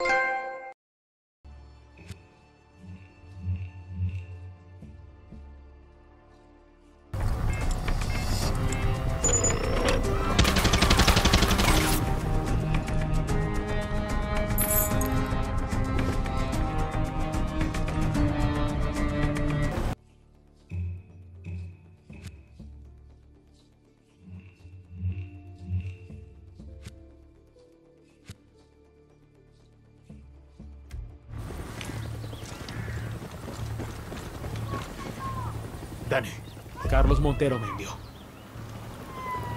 you Dani, Carlos Montero me envió.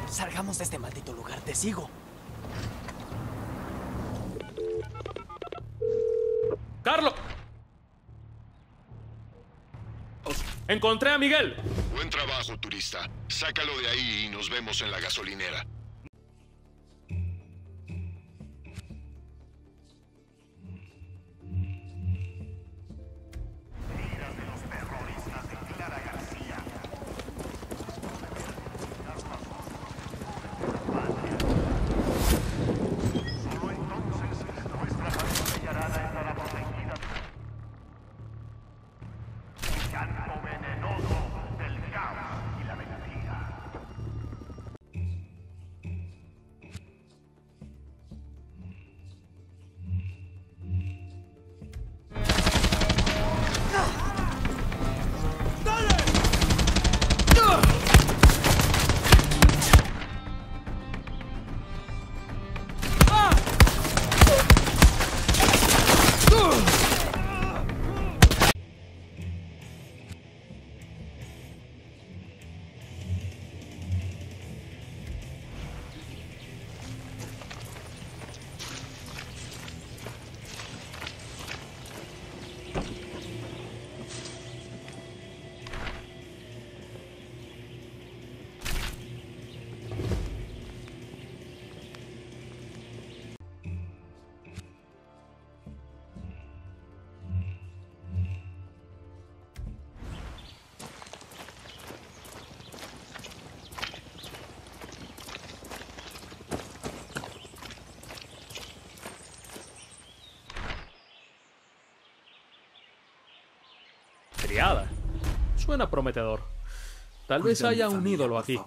Salgamos de este maldito lugar, te sigo. ¡Carlos! Encontré a Miguel. Buen trabajo, turista. Sácalo de ahí y nos vemos en la gasolinera. Criada. Suena prometedor. Tal vez haya un ídolo aquí.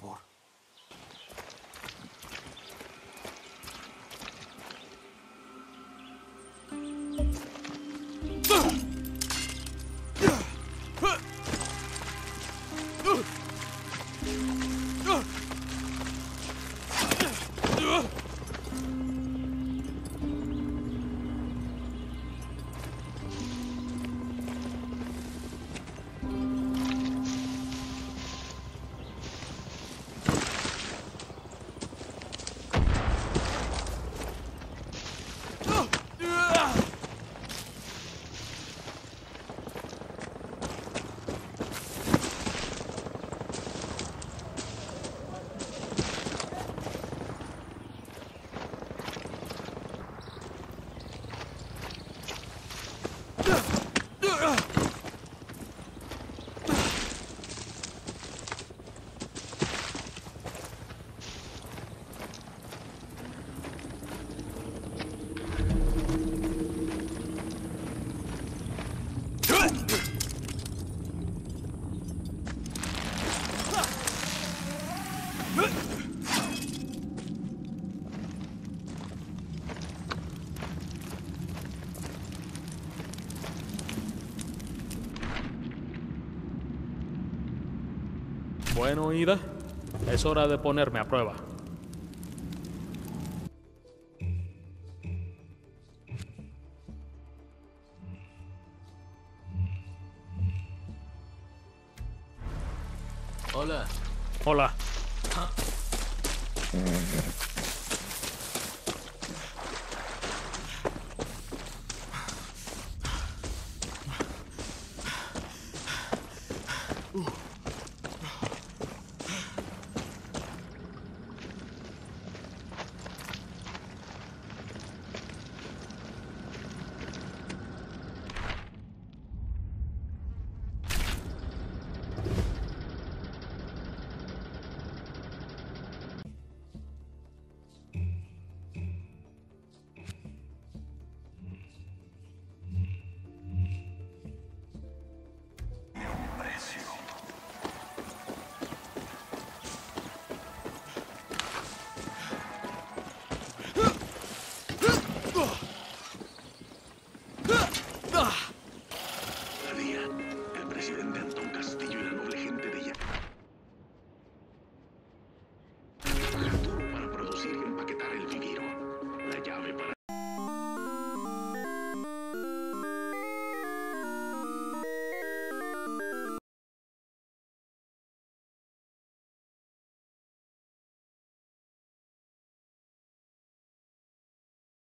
Bueno, Ida, es hora de ponerme a prueba. Hola. Hola.